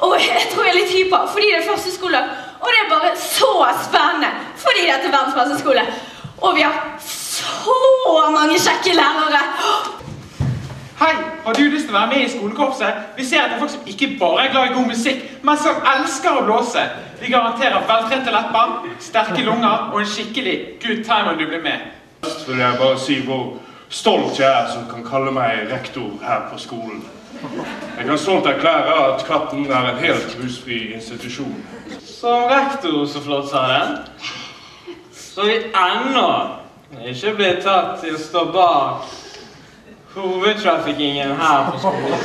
og jeg tror jeg er litt hyper fordi det er første skoledag. Og det er bare så spennende fordi det er verdens beste skole. Og vi har så mange kjekke lærere. Hei, har du lyst til å være med i skolekorpset? Vi ser at det er folk som ikke bare er glad i god musikk, men som elsker å blåse. Vi garanterer veltrente lepper, sterke lunger og en skikkelig good time om du blir med. Først vil jeg bare si hvor stolt jeg er som kan kalle meg rektor her på skolen. Jeg kan stolt erklære at Katten er en helt rusfri institusjon. Som rektor, så flott, sa den. Så vi ennå ikke blir tatt til å stå bak hovedtrafikkingen her på skolen.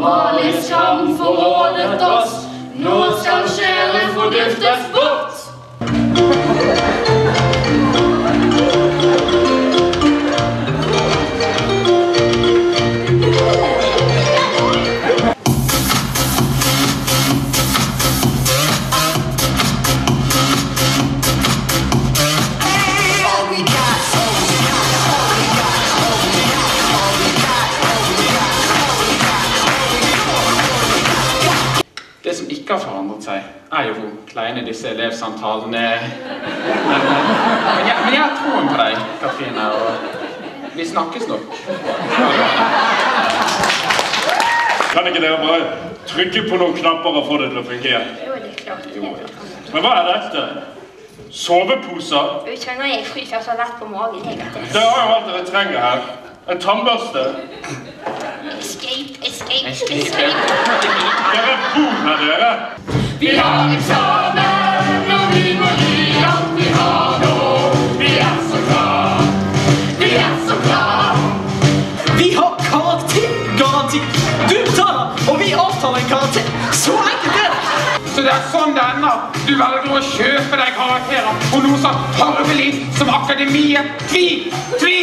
Makt. skam forrådet oss. Nå skal sjelen forduftes bort. Det som ikke har forandret seg, er jo hvor kleine disse elevsamtalene er. Men, men, jeg, men jeg har troen på deg, Katrine, og vi snakkes nok. Kan ikke dere bare trykke på noen knapper og få det til å fungere? Jo, det er klart. Men hva er dette? Soveposer? Du skjønner, jeg fryser så lett på magen. Det. Har jo alt dere trenger her. En tannbørste. Escape, escape, Escape. escape. Vi har eksamen, og vi må gi alt vi har nå. Vi er så glad, vi er så glad. Vi har karaktergaranti! Du betaler, og vi avtaler en karakter. Så enkelt er det! Så det er sånn det ender. Du velger å kjøpe deg karakterer på noe så tarvelig som akademiet. Tvi! Tvi!